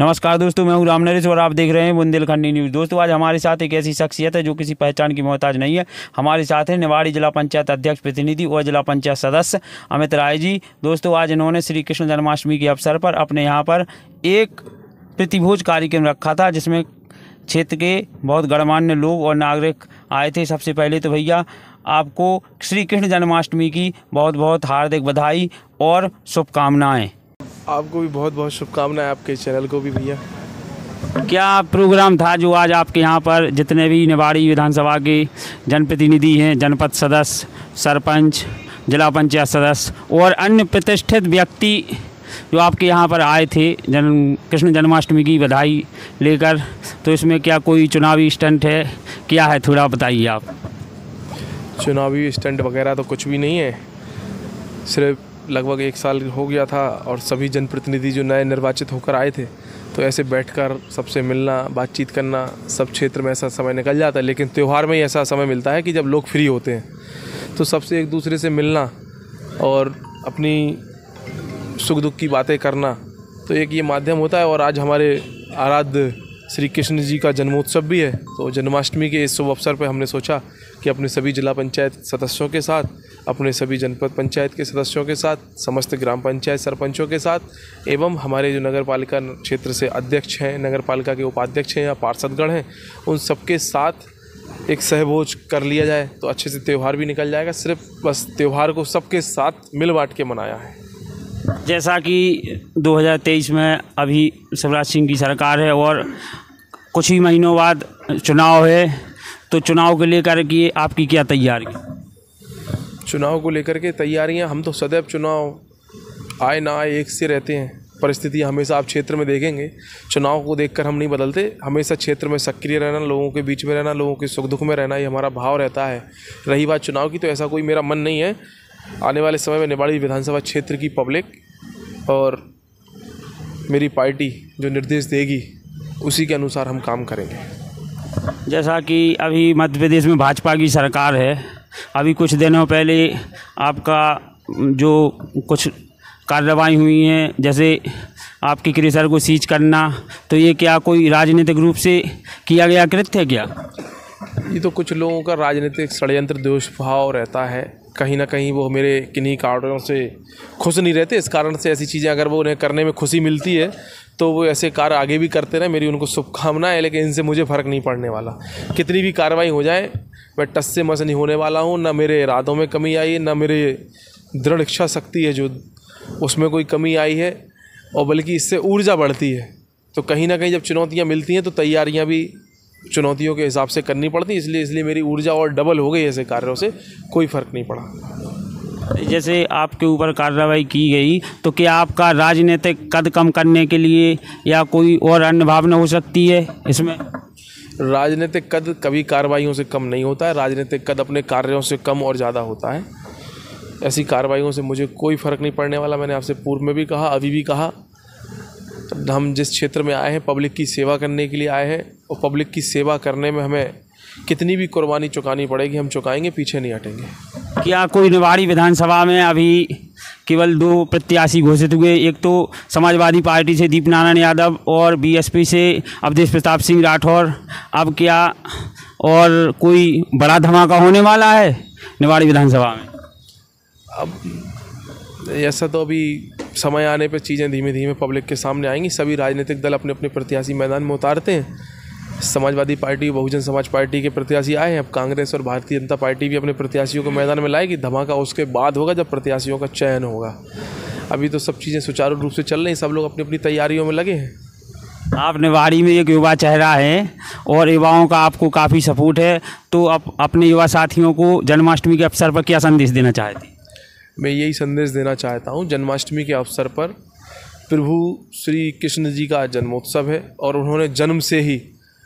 नमस्कार दोस्तों, मैं हूँ राम नरेश और आप देख रहे हैं बुंदेलखंडी न्यूज़। दोस्तों, आज हमारे साथ एक ऐसी शख्सियत है जो किसी पहचान की मोहताज नहीं है। हमारे साथ है निवाड़ी जिला पंचायत अध्यक्ष प्रतिनिधि और जिला पंचायत सदस्य अमित राय जी। दोस्तों, आज इन्होंने श्री कृष्ण जन्माष्टमी के अवसर पर अपने यहाँ पर एक प्रतिभोज कार्यक्रम रखा था, जिसमें क्षेत्र के बहुत गणमान्य लोग और नागरिक आए थे। सबसे पहले तो भैया, आपको श्री कृष्ण जन्माष्टमी की बहुत बहुत हार्दिक बधाई और शुभकामनाएँ। आपको भी बहुत बहुत शुभकामनाएँ आपके चैनल को भी भैया। क्या प्रोग्राम था जो आज आपके यहाँ पर जितने भी निवाड़ी विधानसभा के जनप्रतिनिधि हैं जनपद सदस्य सरपंच जिला पंचायत सदस्य और अन्य प्रतिष्ठित व्यक्ति जो आपके यहाँ पर आए थे जन कृष्ण जन्माष्टमी की बधाई लेकर तो इसमें क्या कोई चुनावी स्टंट है? क्या है थोड़ा बताइए आप। चुनावी स्टंट वगैरह तो कुछ भी नहीं है। सिर्फ़ लगभग एक साल हो गया था और सभी जनप्रतिनिधि जो नए निर्वाचित होकर आए थे तो ऐसे बैठकर सबसे मिलना, बातचीत करना, सब क्षेत्र में ऐसा समय निकल जाता है। लेकिन त्यौहार में ही ऐसा समय मिलता है कि जब लोग फ्री होते हैं तो सबसे एक दूसरे से मिलना और अपनी सुख दुख की बातें करना तो एक ये माध्यम होता है। और आज हमारे आराध्य श्री कृष्ण जी का जन्मोत्सव भी है तो जन्माष्टमी के इस शुभ अवसर पर हमने सोचा कि अपने सभी जिला पंचायत सदस्यों के साथ, अपने सभी जनपद पंचायत के सदस्यों के साथ, समस्त ग्राम पंचायत सरपंचों के साथ, एवं हमारे जो नगर पालिका क्षेत्र से अध्यक्ष हैं नगर पालिका के उपाध्यक्ष हैं या पार्षदगण हैं, उन सबके साथ एक सहभोज कर लिया जाए तो अच्छे से त्यौहार भी निकल जाएगा। सिर्फ़ बस त्यौहार को सबके साथ मिल बांट के मनाया है। जैसा कि 2023 में अभी शिवराज सिंह की सरकार है और कुछ ही महीनों बाद चुनाव है तो चुनाव को लेकर के आपकी क्या तैयारी? चुनाव को लेकर के तैयारियाँ, हम तो सदैव चुनाव आए ना आए एक से रहते हैं। परिस्थिति हमेशा आप क्षेत्र में देखेंगे। चुनाव को देखकर हम नहीं बदलते। हमेशा क्षेत्र में सक्रिय रहना, लोगों के बीच में रहना, लोगों के सुख दुख में रहना, ये हमारा भाव रहता है। रही बात चुनाव की तो ऐसा कोई मेरा मन नहीं है। आने वाले समय में निवाड़ी विधानसभा क्षेत्र की पब्लिक और मेरी पार्टी जो निर्देश देगी, उसी के अनुसार हम काम करेंगे। जैसा कि अभी मध्य प्रदेश में भाजपा की सरकार है, अभी कुछ दिनों पहले आपका जो कुछ कार्रवाई हुई हैं, जैसे आपकी क्रेशर को सीज करना तो ये क्या कोई राजनीतिक रूप से किया गया कृत्य है क्या? ये तो कुछ लोगों का राजनीतिक षडयंत्र दोष भाव रहता है। कहीं ना कहीं वो मेरे किन्हीं कार्यों से खुश नहीं रहते, इस कारण से ऐसी चीज़ें अगर वो उन्हें करने में खुशी मिलती है तो वो ऐसे कार्य आगे भी करते रहे, मेरी उनको शुभकामनाएँ है, लेकिन इनसे मुझे फ़र्क नहीं पड़ने वाला। कितनी भी कार्रवाई हो जाए, मैं टस से मस नहीं होने वाला हूँ, ना मेरे इरादों में कमी आई है ना मेरे दृढ़ इच्छा शक्ति है जो उसमें कोई कमी आई है, और बल्कि इससे ऊर्जा बढ़ती है। तो कहीं ना कहीं जब चुनौतियाँ मिलती हैं तो तैयारियाँ भी चुनौतियों के हिसाब से करनी पड़ती इसलिए इसलिए मेरी ऊर्जा और डबल हो गई ऐसे कार्यों से, कोई फ़र्क नहीं पड़ा। जैसे आपके ऊपर कार्रवाई की गई तो क्या आपका राजनीतिक कद कम करने के लिए या कोई और अन्य भावना हो सकती है इसमें? राजनीतिक कद कभी कार्रवाइयों से कम नहीं होता है, राजनीतिक कद अपने कार्यों से कम और ज़्यादा होता है। ऐसी कार्रवाइयों से मुझे कोई फ़र्क नहीं पड़ने वाला, मैंने आपसे पूर्व में भी कहा, अभी भी कहा। हम जिस क्षेत्र में आए हैं, पब्लिक की सेवा करने के लिए आए हैं, और पब्लिक की सेवा करने में हमें कितनी भी कुर्बानी चुकानी पड़ेगी, हम चुकाएँगे, पीछे नहीं हटेंगे। क्या कोई निवाड़ी विधानसभा में अभी केवल दो प्रत्याशी घोषित हुए? एक तो समाजवादी पार्टी से दीप नारायण यादव और बीएसपी से अवधेश प्रताप सिंह राठौर। अब क्या और कोई बड़ा धमाका होने वाला है निवाड़ी विधानसभा में? अब ऐसा तो अभी समय आने पर चीज़ें धीमे धीमे पब्लिक के सामने आएँगी। सभी राजनीतिक दल अपने अपने प्रत्याशी मैदान में उतारते हैं। समाजवादी पार्टी बहुजन समाज पार्टी के प्रत्याशी आए हैं। अब कांग्रेस और भारतीय जनता पार्टी भी अपने प्रत्याशियों को मैदान में लाएगी। धमाका उसके बाद होगा जब प्रत्याशियों का चयन होगा। अभी तो सब चीज़ें सुचारू रूप से चल रही हैं। सब लोग अपनी अपनी तैयारियों में लगे हैं। आप निवाड़ी में एक युवा चेहरा है और युवाओं का आपको काफ़ी सपोर्ट है। तो आप अपने युवा साथियों को जन्माष्टमी के अवसर पर क्या संदेश देना चाहते हैं? मैं यही संदेश देना चाहता हूँ। जन्माष्टमी के अवसर पर प्रभु श्री कृष्ण जी का जन्मोत्सव है और उन्होंने जन्म से ही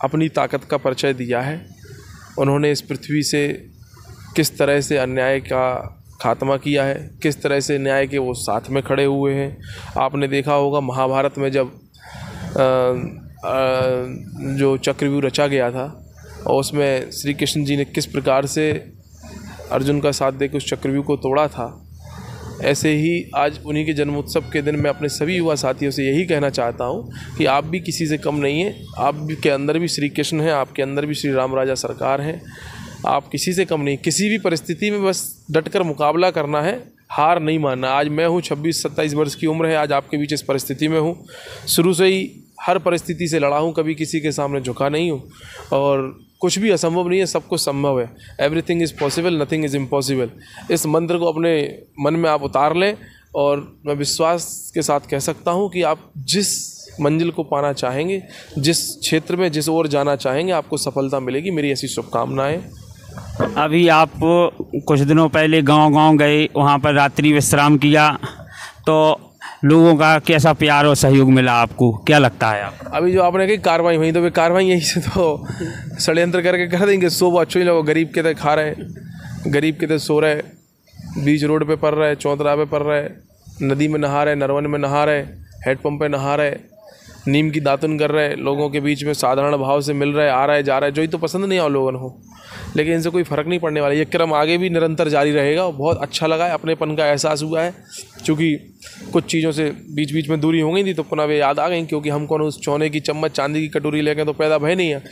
अपनी ताकत का परिचय दिया है। उन्होंने इस पृथ्वी से किस तरह से अन्याय का खात्मा किया है किस तरह से न्याय के वो साथ में खड़े हुए हैं। आपने देखा होगा महाभारत में जब आ, आ, जो चक्रव्यूह रचा गया था और उसमें श्री कृष्ण जी ने किस प्रकार से अर्जुन का साथ देकर उस चक्रव्यूह को तोड़ा था ऐसे ही आज उन्हीं के जन्मोत्सव के दिन मैं अपने सभी युवा साथियों से यही कहना चाहता हूँ कि आप भी किसी से कम नहीं हैं। आप के अंदर भी श्री कृष्ण हैं, आपके अंदर भी श्री राम राजा सरकार हैं। आप किसी से कम नहीं, किसी भी परिस्थिति में बस डट कर मुकाबला करना है, हार नहीं मानना। आज मैं हूँ छब्बीस, सत्ताईस वर्ष की उम्र है, आज आपके बीच इस परिस्थिति में हूँ। शुरू से ही हर परिस्थिति से लड़ा हूँ, कभी किसी के सामने झुका नहीं हूँ। और कुछ भी असंभव नहीं है, सब कुछ संभव है। Everything is possible nothing is impossible इस मंत्र को अपने मन में आप उतार लें और मैं विश्वास के साथ कह सकता हूँ कि आप जिस मंजिल को पाना चाहेंगे, जिस क्षेत्र में, जिस ओर जाना चाहेंगे, आपको सफलता मिलेगी। मेरी ऐसी शुभकामनाएँ। अभी आप कुछ दिनों पहले गांव-गांव गए, वहाँ पर रात्रि विश्राम किया तो लोगों का कैसा प्यार और सहयोग मिला आपको? क्या लगता है आप अभी जो आपने कही कार्रवाई हुई तो वे कार्रवाई यहीं से तो षडयंत्र करके कर देंगे, सो वो अच्छे लोग, गरीब के तरह खा रहे हैं, गरीब के तरह सो रहे बीच रोड पे पड़ रहे चौंतरा पे पड़ रहे नदी में नहा रहे नरवन में नहा रहे हेडपम्प पे नहा रहे नीम की दातुन कर रहे लोगों के बीच में साधारण भाव से मिल रहे आ रहे जा रहे जो ही तो पसंद नहीं आओ लोगों को। लेकिन इनसे कोई फ़र्क नहीं पड़ने वाला। ये क्रम आगे भी निरंतर जारी रहेगा, बहुत अच्छा लगा है, अपनेपन का एहसास हुआ है। क्योंकि कुछ चीज़ों से बीच बीच में दूरी हो गई थी तो पुनः वे याद आ गई, क्योंकि हम कौन उस चौने की चम्मच, चांदी की कटोरी लेके तो पैदा भय नहीं है।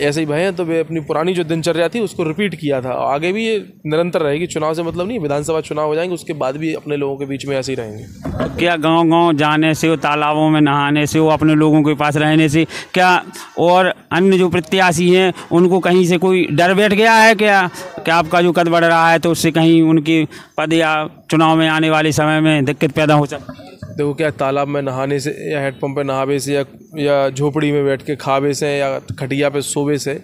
ऐसे ही भय तो वे अपनी पुरानी जो दिनचर्या थी उसको रिपीट किया था। आगे भी ये निरंतर रहेगी, चुनाव से मतलब नहीं, विधानसभा चुनाव हो जाएँगे, उसके बाद भी अपने लोगों के बीच में ऐसे ही रहेंगे। तो क्या गांव-गांव जाने से वो तालाबों में नहाने से वो अपने लोगों के पास रहने से, क्या और अन्य जो प्रत्याशी हैं, उनको कहीं से कोई डर बैठ गया है क्या? क्या आपका जो कद बढ़ रहा है तो उससे कहीं उनकी पद या चुनाव में आने वाले समय में दिक्कत पैदा हो सकती देखो क्या तालाब में नहाने से या हेडपम्प पे नहावे से या या झोपड़ी में बैठ के खावे से या खटिया पे सोवे से,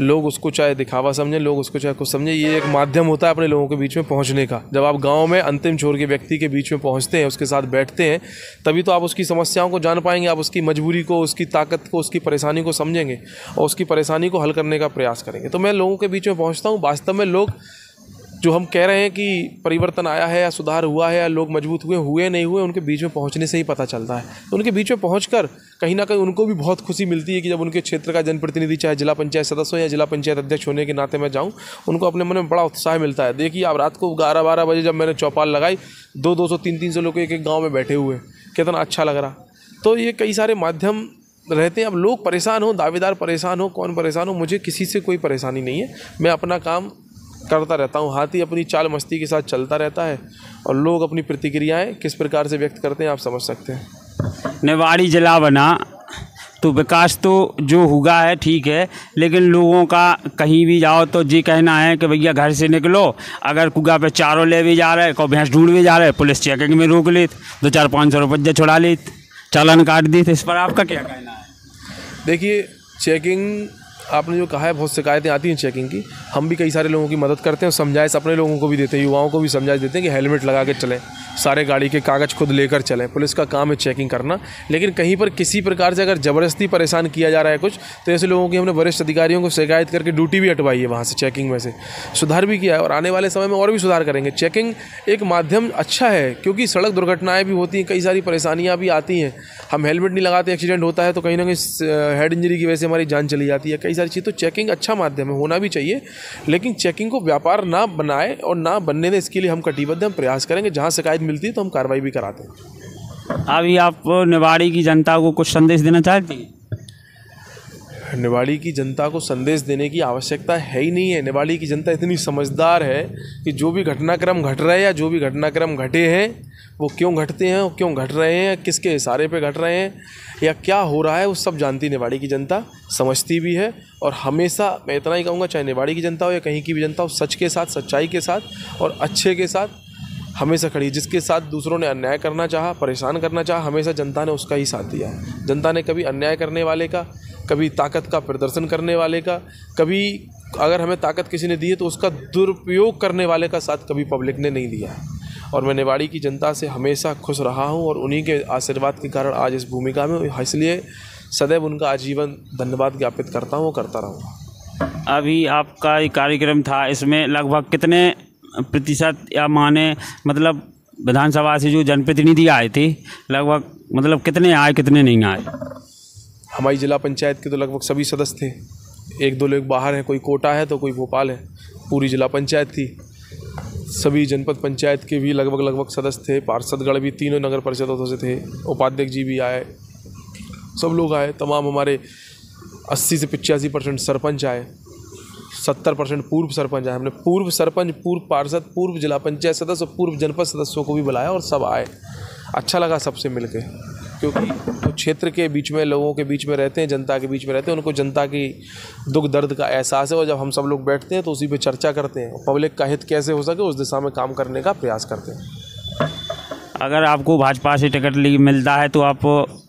लोग उसको चाहे दिखावा समझें, लोग उसको चाहे कुछ समझें, ये एक माध्यम होता है अपने लोगों के बीच में पहुँचने का। जब आप गाँव में अंतिम छोर के व्यक्ति के बीच में पहुँचते हैं, उसके साथ बैठते हैं, तभी तो आप उसकी समस्याओं को जान पाएँगे, आप उसकी मजबूरी को, उसकी ताकत को, उसकी परेशानी को समझेंगे और उसकी परेशानी को हल करने का प्रयास करेंगे। तो मैं लोगों के बीच में पहुँचता हूँ, वास्तव में लोग जो हम कह रहे हैं कि परिवर्तन आया है या सुधार हुआ है या लोग मज़बूत हुए हुए नहीं हुए, उनके बीच में पहुँचने से ही पता चलता है। तो उनके बीच में पहुँच कहीं ना कहीं उनको भी बहुत खुशी मिलती है कि जब उनके क्षेत्र का जनप्रतिनिधि, चाहे जिला पंचायत सदस्य हो या जिला पंचायत अध्यक्ष होने के नाते मैं जाऊँ, उनको अपने मन में बड़ा उत्साह मिलता है। देखिए, आप रात को ग्यारह बारह बजे जब मैंने चौपाल लगाई, दो दो सौ, तीन तीन सौ लोग एक एक गाँव में बैठे हुए कितना अच्छा लग रहा। तो ये कई सारे माध्यम रहते हैं। अब लोग परेशान हो, दावेदार परेशान हो, कौन परेशान हो, मुझे किसी से कोई परेशानी नहीं है। मैं अपना काम करता रहता हूँ। हाथी अपनी चाल मस्ती के साथ चलता रहता है और लोग अपनी प्रतिक्रियाएँ किस प्रकार से व्यक्त करते हैं आप समझ सकते हैं। निवाड़ी जिला बना। तो विकास तो जो हुआ है ठीक है लेकिन लोगों का कहीं भी जाओ तो जी कहना है कि भैया घर से निकलो। अगर कुआ पे चारों ले भी जा रहे कोई भैंस ढूंढ भी जा रहे पुलिस चेकिंग में रोक लेत दो चार पाँच सौ रुपये छुड़ा लेत चालान काट दी इस पर आपका क्या कहना है? देखिए चेकिंग आपने जो कहा है, बहुत शिकायतें आती हैं चेकिंग की। हम भी कई सारे लोगों की मदद करते हैं और समझाइश अपने लोगों को भी देते हैं, युवाओं को भी समझाइश देते हैं कि हेलमेट लगा के चलें, सारे गाड़ी के कागज़ खुद लेकर चलें। पुलिस का काम है चेकिंग करना। लेकिन कहीं पर किसी प्रकार से अगर ज़बरदस्ती परेशान किया जा रहा है कुछ तो ऐसे लोगों की हमने वरिष्ठ अधिकारियों को शिकायत करके ड्यूटी भी हटवाई है वहाँ से चेकिंग में से। सुधार भी किया है और आने वाले समय में और भी सुधार करेंगे। चेकिंग एक माध्यम अच्छा है, क्योंकि सड़क दुर्घटनाएँ भी होती हैं, कई सारी परेशानियाँ भी आती हैं। हम हेलमेट नहीं लगाते एक्सीडेंट होता है तो कहीं ना कहीं हेड इंजरी की वजह से हमारी जान चली जाती है। कई सारी चीज़ तो चेकिंग अच्छा माध्यम है होना भी चाहिए। लेकिन चेकिंग को व्यापार ना बनाए और ना बनने दें इसके लिए हम कटिबद्ध हम प्रयास करेंगे। जहाँ शिकायत मिलती है तो हम कार्रवाई भी कराते हैं। अभी आप निवाड़ी की जनता को कुछ संदेश देना चाहती हैं? निवाड़ी की जनता को संदेश देने की आवश्यकता है ही नहीं है। निवाड़ी की जनता इतनी समझदार है कि जो भी घटनाक्रम घट रहे हैं या जो भी घटनाक्रम घटे हैं वो क्यों घटते हैं क्यों घट रहे हैं, किसके इशारे पे घट रहे हैं, या क्या हो रहा है, वो सब जानती निवाड़ी की जनता, समझती भी है। और हमेशा मैं इतना ही कहूँगा, चाहे निवाड़ी की जनता हो या कहीं की भी जनता हो, सच के साथ, सच्चाई के साथ और अच्छे के साथ हमेशा खड़ी जिसके साथ दूसरों ने अन्याय करना चाहा, परेशान करना चाहा, हमेशा जनता ने उसका ही साथ दिया। जनता ने कभी अन्याय करने वाले का, कभी ताकत का प्रदर्शन करने वाले का, कभी अगर हमें ताकत किसी ने दी है तो उसका दुरुपयोग करने वाले का साथ कभी पब्लिक ने नहीं दिया। है और मैं निवाड़ी की जनता से हमेशा खुश रहा हूँ और उन्हीं के आशीर्वाद के कारण आज इस भूमिका में इसलिए सदैव उनका आजीवन धन्यवाद ज्ञापित करता हूँ और करता रहूँगा। अभी आपका एक कार्यक्रम था इसमें लगभग कितने प्रतिशत या माने मतलब विधानसभा से जो जनप्रतिनिधि आए थे लगभग मतलब कितने आए कितने नहीं आए? हमारी जिला पंचायत के तो लगभग सभी सदस्य थे। एक दो लोग बाहर हैं कोई कोटा है तो कोई भोपाल है। पूरी जिला पंचायत थी। सभी जनपद पंचायत के भी लगभग लगभग सदस्य थे। पार्षदगढ़ भी तीनों नगर परिषदों से थे। उपाध्यक्ष जी भी आए। सब लोग आए। तमाम हमारे अस्सी से पचासी परसेंट सरपंच आए। सत्तर परसेंट पूर्व सरपंच आए। हमने पूर्व सरपंच, पूर्व पार्षद, पूर्व जिला पंचायत सदस्य और पूर्व जनपद सदस्यों को भी बुलाया और सब आए। अच्छा लगा सबसे मिल क्योंकि जो क्षेत्र के बीच में लोगों के बीच में रहते हैं जनता के बीच में रहते हैं उनको जनता की दुख दर्द का एहसास है और जब हम सब लोग बैठते हैं तो उसी पे चर्चा करते हैं। पब्लिक का हित कैसे हो सके उस दिशा में काम करने का प्रयास करते हैं। अगर आपको भाजपा से टिकट मिलता है तो आप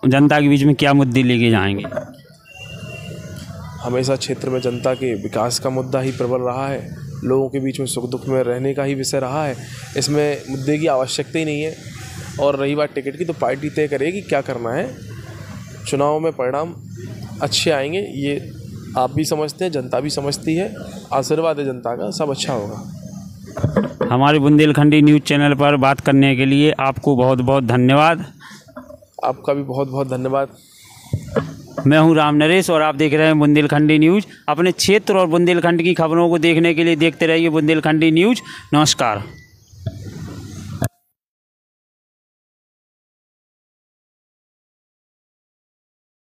जनता के बीच में क्या मुद्दे लेके जाएँगे? हमेशा क्षेत्र में जनता के विकास का मुद्दा ही प्रबल रहा है। लोगों के बीच में सुख दुख में रहने का ही विषय रहा है। इसमें मुद्दे की आवश्यकता ही नहीं है। और रही बात टिकट की तो पार्टी तय करेगी क्या करना है। चुनाव में परिणाम अच्छे आएँगे ये आप भी समझते हैं जनता भी समझती है। आशीर्वाद है जनता का सब अच्छा होगा। हमारे बुंदेलखंडी न्यूज़ चैनल पर बात करने के लिए आपको बहुत बहुत धन्यवाद। आपका भी बहुत बहुत धन्यवाद। मैं हूँ राम नरेश और आप देख रहे हैं बुंदेलखंडी न्यूज़। अपने क्षेत्र और बुंदेलखंड की खबरों को देखने के लिए देखते रहिए बुंदेलखंडी न्यूज़। नमस्कार।